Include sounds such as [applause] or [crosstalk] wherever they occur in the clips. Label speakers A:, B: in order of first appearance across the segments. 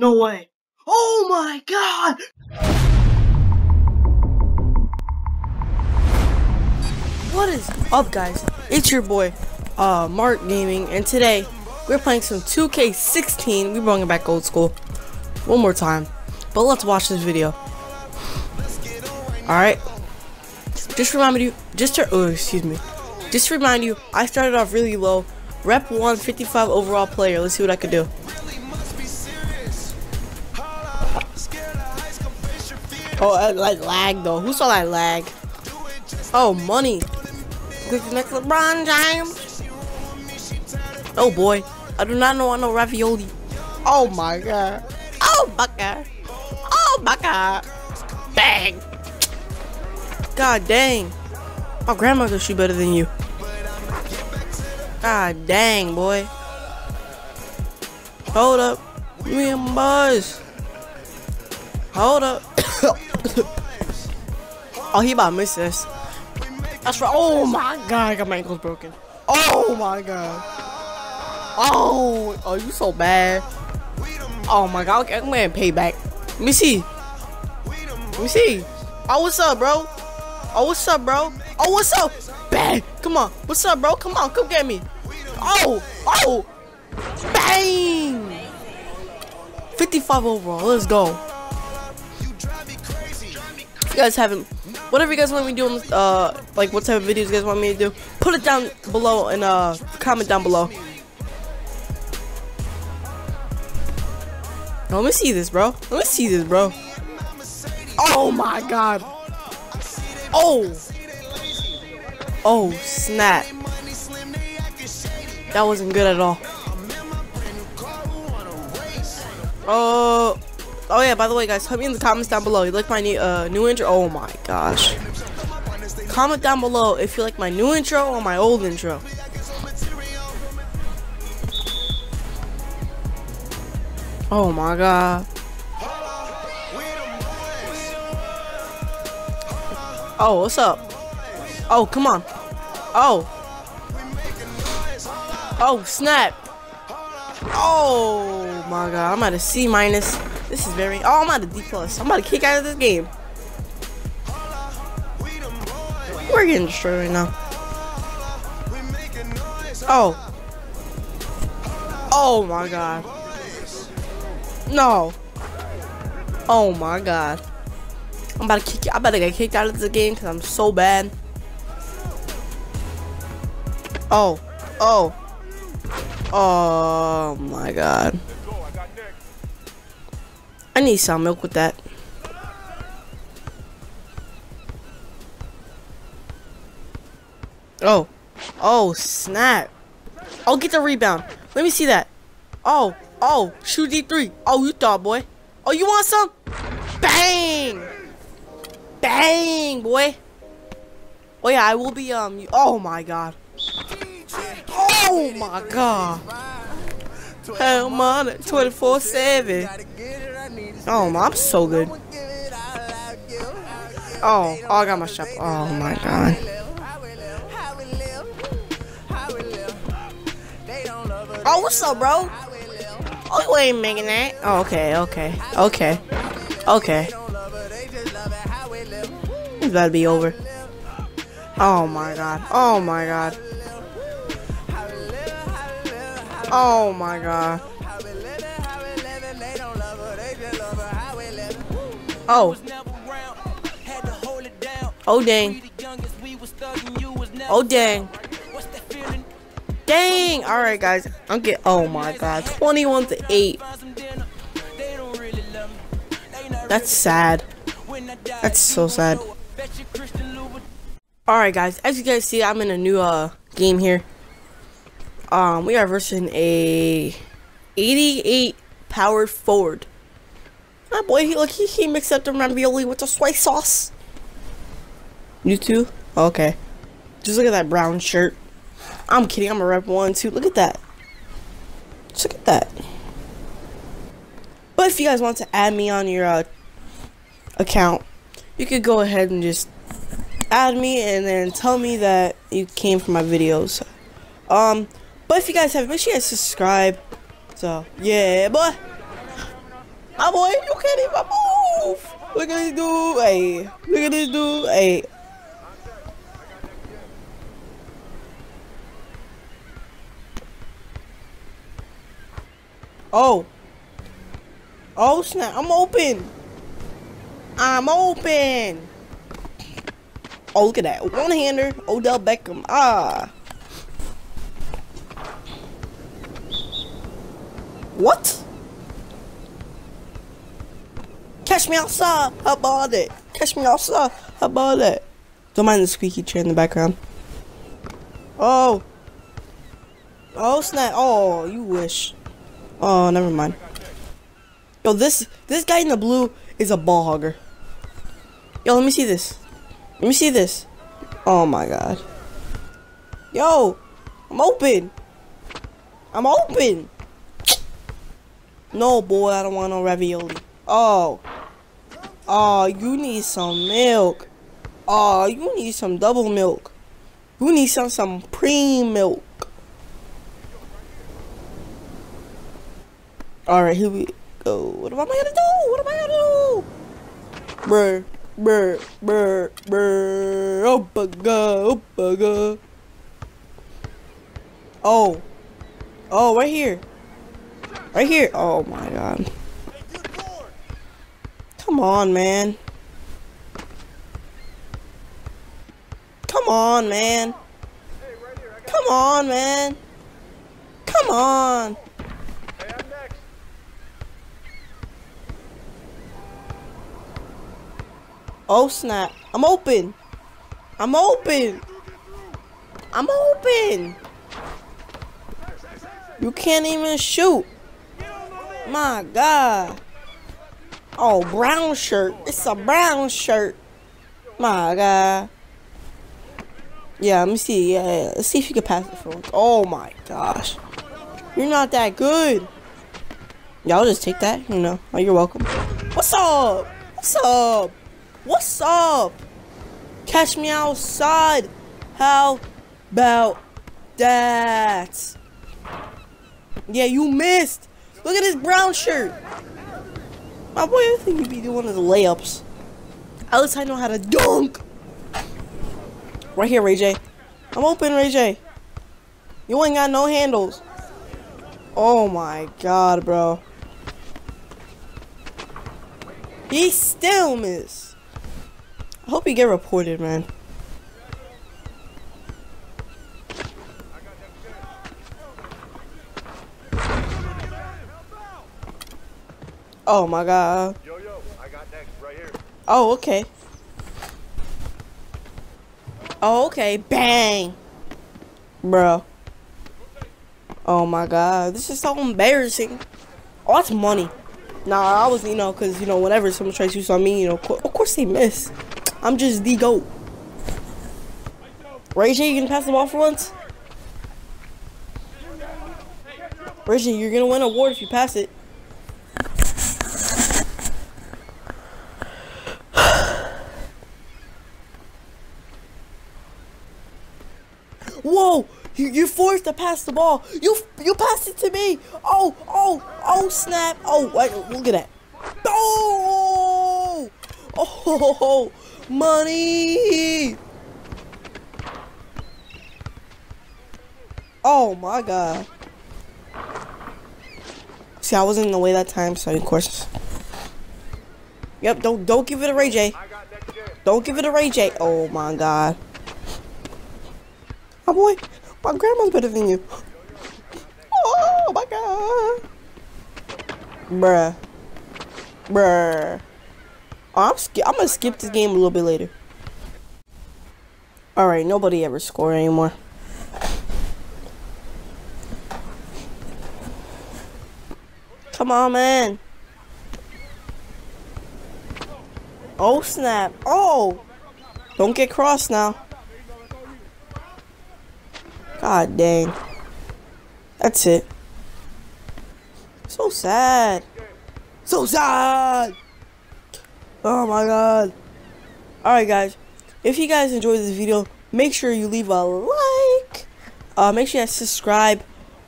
A: No way. Oh my god! What is up, guys? It's your boy, uh, Mark Gaming, and today we're playing some 2K16. We're bringing back old school one more time, but let's watch this video. All right. Just remind you, just to, oh, excuse me. Just to remind you, I started off really low. Rep 1, 55 overall player. Let's see what I could do. Oh, I, like lag though. Who saw that lag? Oh, money. Next LeBron James. Oh boy, I do not know I know ravioli. Oh my god. Oh my god. Oh my god. Bang. God dang. My grandmother she better than you. God dang, boy. Hold up. Me and Buzz. Hold up. [coughs] [coughs] [coughs] [coughs] oh, he about to miss this. That's right. Oh my god, I got my ankles broken. Oh my god. Oh, oh, you so bad. Oh my god, I'm gonna pay back. Let me see. Let me see. Oh, what's up, bro? Oh, what's up, bro? Oh, what's up? Bang! Come on. What's up, bro? Come on, come get me. Oh, oh, bang! 55 overall. Let's go. Guys haven't, whatever you guys want me to do, uh, like what type of videos you guys want me to do, put it down below and uh, comment down below. Let me see this, bro. Let me see this, bro. Oh my god. Oh. Oh, snap. That wasn't good at all. Oh. Oh yeah, by the way, guys, put me in the comments down below. You like my new, uh, new intro? Oh my gosh. Comment down below if you like my new intro or my old intro. Oh my god. Oh, what's up? Oh, come on. Oh. Oh, snap. Oh my god, I'm at a C minus. This is very. Oh, I'm at a D plus. I'm about to kick out of this game. We're getting destroyed right now. Oh. Oh my god. No. Oh my god. I'm about to kick you. I better get kicked out of the game because I'm so bad. Oh. Oh. Oh my god. I need some milk with that. Oh. Oh, snap. I'll get the rebound. Let me see that. Oh. Oh. Shoot D3. Oh, you thought, boy. Oh, you want some? Bang! Bang, boy. Oh, yeah, I will be, um, oh my god. Oh my god. Hell, man, 24 7. Oh, I'm so good. Oh, oh, I got my shot. Oh my god. Oh, what's up, bro? Oh, you ain't making that. Oh, okay, okay, okay, okay. It's to be over. Oh my god. Oh my god. Oh my god. Oh. Oh dang. Oh dang. Dang. Alright guys. I'm get oh my god. 21 to 8. That's sad. That's so sad. Alright guys, as you guys see, I'm in a new uh game here. Um, we are versing a 88 power forward. Ah boy, he look he, he mixed up the ravioli with the soy sauce. You too? Okay. Just look at that brown shirt. I'm kidding, I'm a rep one too. Look at that. Just look at that. But if you guys want to add me on your uh, account, you could go ahead and just add me and then tell me that you came from my videos. Um, but if you guys have, make sure you guys subscribe. So, yeah, boy. My boy, you can't even move. Look at this dude. Hey, look at this dude. Hey. Oh. Oh snap, I'm open. I'm open. Oh, look at that. One-hander, Odell Beckham. Ah. What? Catch me outside. About it. Catch me outside. About it. Don't mind the squeaky chair in the background. Oh. Oh, snap. Oh, you wish. Oh, never mind. Yo, this this guy in the blue is a ball hogger. Yo, let me see this. Let me see this. Oh my god. Yo, I'm open. I'm open. No, boy, I don't want no ravioli. Oh. Oh, you need some milk. Oh, you need some double milk. You need some some cream milk. Alright, here we go. What am I gonna do? What am I gonna do? Bruh, bruh, bruh, bruh. Oh, bugga, oh, bugga. Oh. Oh, right here. Right here. Oh my god. Come on, man. Come on, man. Come on, man. Come on. Oh snap. I'm open. I'm open. I'm open. You can't even shoot. My God. Oh, brown shirt. It's a brown shirt. My God. Yeah, let me see. Yeah, yeah. let's see if you can pass it for once. Oh my gosh. You're not that good. Y'all just take that, you know. Oh, you're welcome. What's up? What's up? What's up? Catch me outside. How about that? Yeah, you missed. Look at his brown shirt. My boy, I think you'd be doing his layups. At least I know how to dunk. Right here, Ray J. I'm open, Ray J. You ain't got no handles. Oh my god, bro. He still missed. I hope you get reported, man. Oh my god. Yo, yo, I got next right here. Oh, okay. Oh, okay. Bang. Bro. Oh my god. This is so embarrassing. Oh, that's money. Nah, I was, you know, because, you know, whenever someone tries to use on me, you know, of course they miss. I'm just the GOAT. Ray J, you gonna pass the ball for once? Ray J, you're gonna win an award if you pass it. Whoa! You, you forced to pass the ball. You you passed it to me. Oh oh oh snap! Oh wait, look at that. Oh oh money. Oh my god. See, I wasn't in the way that time, so of course. Yep, don't don't give it a Ray J. Don't give it a Ray J. Oh my god. My boy, my grandma's better than you. Oh my god. Bruh. Bruh. I'm, I'm gonna skip this game a little bit later. Alright, nobody ever scored anymore. Come on, man. Oh, snap. Oh! Don't get cross now. God dang. That's it. So sad. So sad! Oh my god. Alright guys, if you guys enjoyed this video, make sure you leave a like. Uh, make sure you subscribe.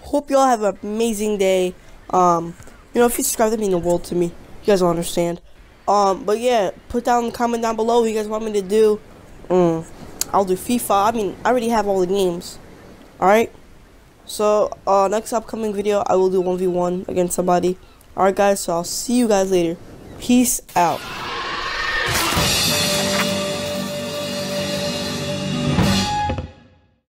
A: Hope you all have an amazing day. Um, you know, if you subscribe, that means the world to me. You guys will understand. Um, but yeah, put down the comment down below what you guys want me to do. Mm, I'll do FIFA. I mean, I already have all the games. Alright? So, uh, next upcoming video, I will do 1v1 against somebody. Alright guys, so I'll see you guys later. Peace out.